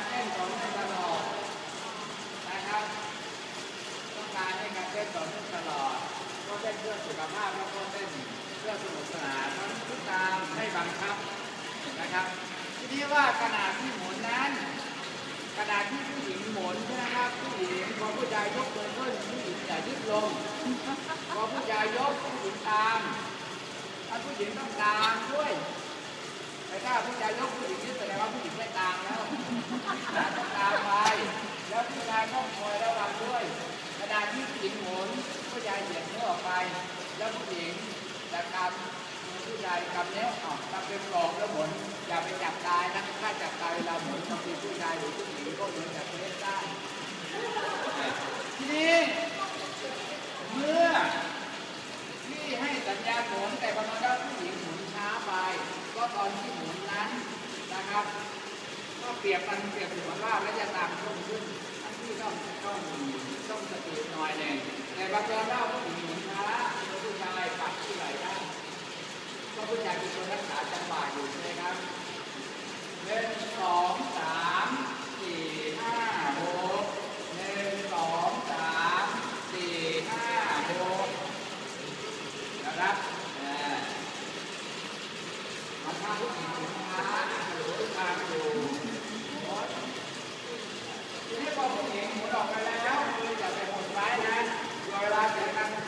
การเต้นต่อเนื่องตลอดนะครับต้องการให้การเต้นต่อเนื่องตลอดก็เต้นเพื่อสุขภาพแล้วก็เต้นเพื่อสนุกสนานทั้งทุกตามให้บังคับนะครับ ทีนี้ว่าขณะที่หมุนนั้นขณะที่ผู้หญิงหมุนนะครับผู้หญิงพอผู้ชายยกมือขึ้นผู้หญิงจะยึดลงพอผู้ชายยกผู้หญิงตามถ้าผู้หญิงต้องตามด้วยแต่ถ้าผู้ชายยกผู้หญิงยึดางไม่ตามแล้วนะต้องตามไปแล้วผู้ชายต้องคอยระวังด้วยขณะที่ผู้หญิงหมุนผู้ชายเหยียดเนื้อออกไป แล้วผู้หญิงจะกำผู้ชายกำเนี้ยออกทำเป็นกรอบแล้วหมุนอย่าไปจับตายนะถ้าจับตายเวลาหมุนบางทีผู้ชายหรือผู้หญิงก็หมุนจากเล่นได้ทีนี้เมื่อที่ให้สัญญาณหมุนแต่บังเอิญว่าผู้หญิงหมุนช้าไป ก็ตอนที่หมุนนั้นนะครับ เปรียบมันเปรียบสุขภาพและจะตามช่วงขึ้นอันที่ต้องต้องต้องสติหน่อยหนึ่งแต่บางคนเล่าผู้หญิงช้าผู้ชายปักที่ไหลได้ก็ผู้ชายเป็นคนรักษาจังหวะอยู่ใช่ไหมครับหนึ่งสองสามสี่ห้าหกหนึ่งสองสามสี่ห้าหกนะครับมันถ้าผู้หญิง ไปแล้วมืออย่าไปหดไว้นะเวลาเสียงดั